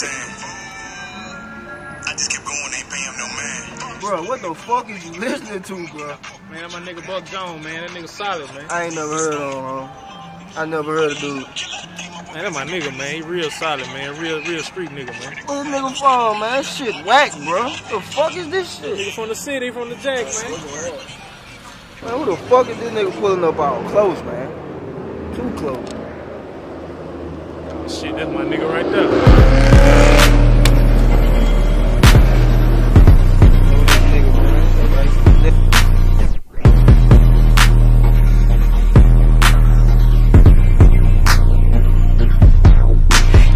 time. I just kept going, ain't paying no man. Bro, what the fuck is you listening to, bro? Man, that my nigga Buck Jones, man. That nigga solid, man. I ain't never heard of him, huh? I never heard of dude. Man, that my nigga, man. He real solid, man. Real, real street nigga, man. Where this nigga from, man? Shit whack, bro. What the fuck is this shit? Nigga from the city, from the Jack, man. Man, who the fuck is this nigga pulling up all close, man? Too close. Shit, that's my nigga right there.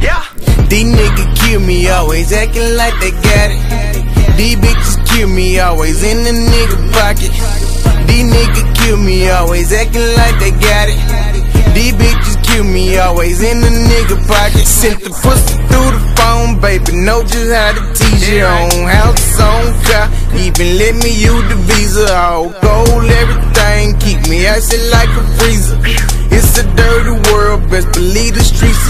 Yeah. These niggas kill me, always acting like they got it. These bitches kill me, always in the nigga pocket. These niggas kill me, always acting like they got it. These bitches kill me, always in the nigga pocket. Sent the pussy through the phone, baby. Know just how to tease your own house, own car. Even let me use the visa, all gold, everything. Keep me acting like a freezer. It's a dirty world, best believe the streets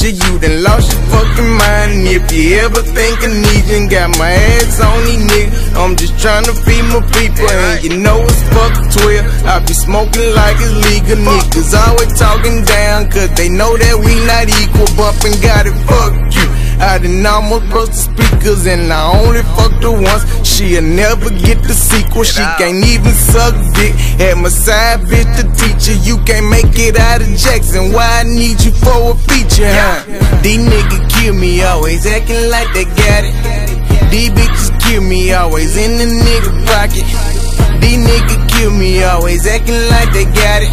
cheat you. Done lost your fucking mind. If you ever think I need you, got my ass on these niggas. I'm just trying to feed my people, and you know it's fuck 12. I be smoking like it's legal. Niggas always talking down, cause they know that we not equal. Bumping got it, fuck you. I done almost broke the speakers and I only fucked her once. She'll never get the sequel. She can't even suck dick. Had my side bitch the teacher. You can't make it out of Jackson. Why I need you for a feature, huh? These niggas kill me, always acting like they got it. These bitches kill me, always in the nigga pocket. These niggas kill me, always acting like they got it.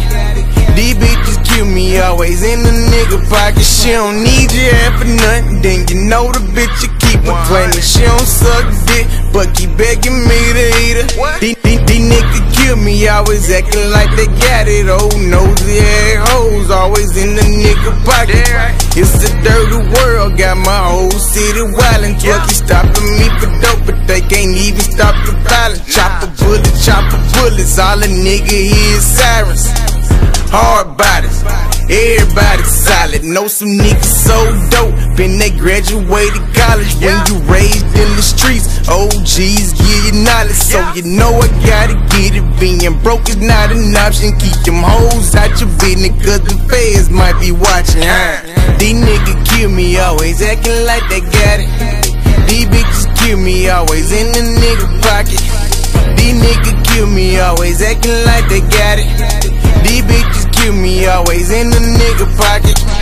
These bitches me, always in the nigga pocket. She don't need you half for nothing, then you know the bitch you keep her claiming she don't suck dick, but keep begging me to eat her. These, these, these niggas kill me, always acting like they got it. Oh, nosy ass hoes, always in the nigga pocket. It's a dirty world, got my whole city wildin'. Twerky stopping me for dope, but they can't even stop the violence. Chopper bullet, chopper bullets, all a nigga hear is sirens. Hard bodies, everybody solid. Know some niggas so dope, been they graduated college. When you raised in the streets, OGs give you knowledge, so you know I gotta get it. Being broke is not an option. Keep them hoes out your business, cause the feds might be watching. Huh? These niggas kill me, always acting like they got it. These bitches kill me, always in the nigga pocket. These niggas kill me, always acting like they got it. Me, always in the nigga pocket.